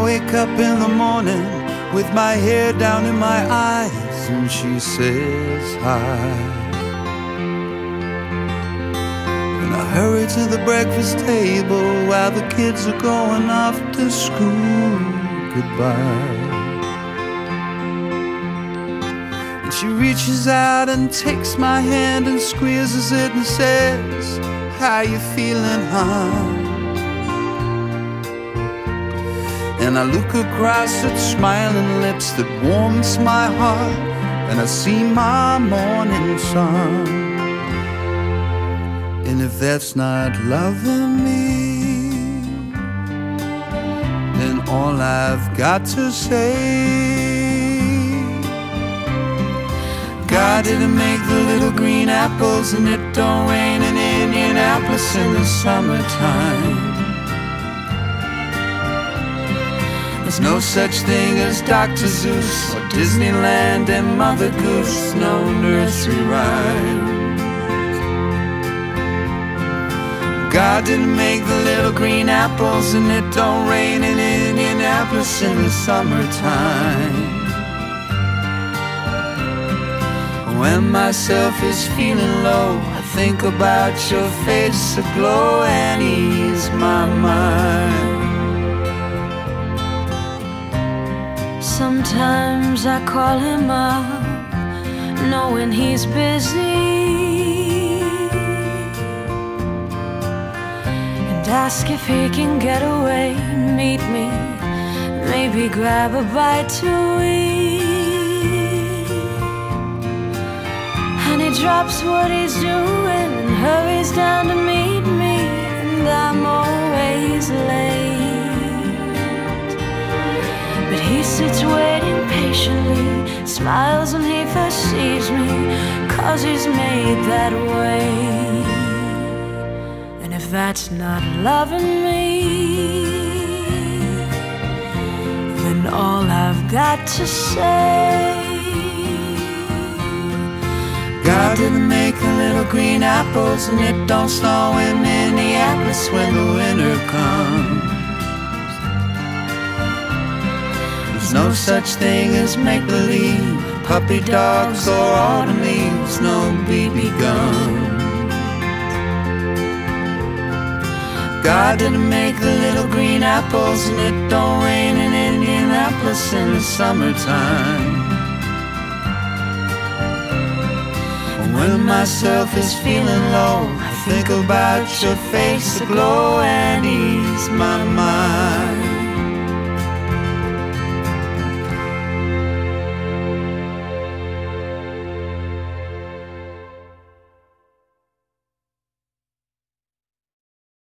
I wake up in the morning with my hair down in my eyes and she says hi. And I hurry to the breakfast table while the kids are going off to school. Goodbye. And she reaches out and takes my hand and squeezes it and says, How you feeling, huh? And I look across at smiling lips that warms my heart And I see my morning sun. And if that's not loving me Then all I've got to say God didn't make the little green apples And it don't rain in Indianapolis in the summertime There's no such thing as Dr. Seuss or Disneyland and Mother Goose, no nursery rhyme. God didn't make the little green apples and it don't rain in Indianapolis in the summertime. When myself is feeling low, I think about your face aglow and ease my mind. Sometimes I call him up, knowing he's busy, and ask if he can get away, meet me, maybe grab a bite to eat. And he drops what he's doing and hurries down to meet me, and I'm always late. Patiently, smiles when he first sees me, cause he's made that way. And if that's not loving me, then all I've got to say. God didn't make the little green apples and it don't snow in Minneapolis when the winter comes. No such thing as make believe, puppy dogs or autumn leaves, no BB gun. God didn't make the little green apples and it don't rain in Indianapolis in the summertime. When myself is feeling low, I think about your face aglow and ease my mind.